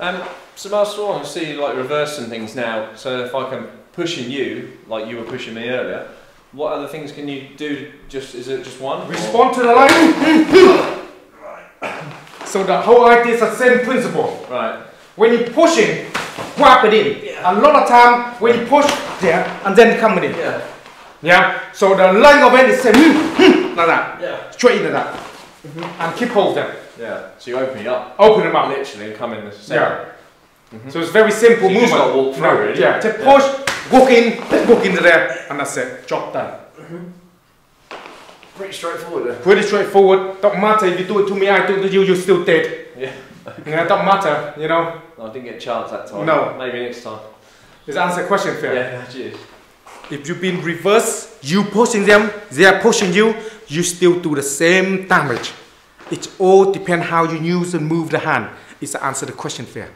Um, so Master I see you like reversing things now. So if I can pushing you, like you were pushing me earlier, what other things can you do? Just is it just one? or- Respond to the line. so the whole idea is the same principle. Right. When you pushing, wrap it in. A lot of time when you push there and then come it in. Yeah. Yeah. So the line of it is same. like that. Yeah. Straight into that. Mm-hmm. And keep hold them. Yeah. So you open it up, Open them up. literally, and come in the center. Mm-hmm. So it's very simple So you movement. just gotta walk through, No, really. Yeah. To push, walk in, walk into there, and that's it. Job done. Mm-hmm. Pretty straightforward. Then. Pretty straightforward. Don't matter if you do it to me, I do it to you, you're still dead. Yeah. Yeah, don't matter, you know. I didn't get a chance that time. No. Maybe next time. Just answer the question fair. Yeah. Cheers. If you've been reverse, you pushing them, they are pushing you, you still do the same damage. It all depends how you use and move the hand. It's to answer the question fair.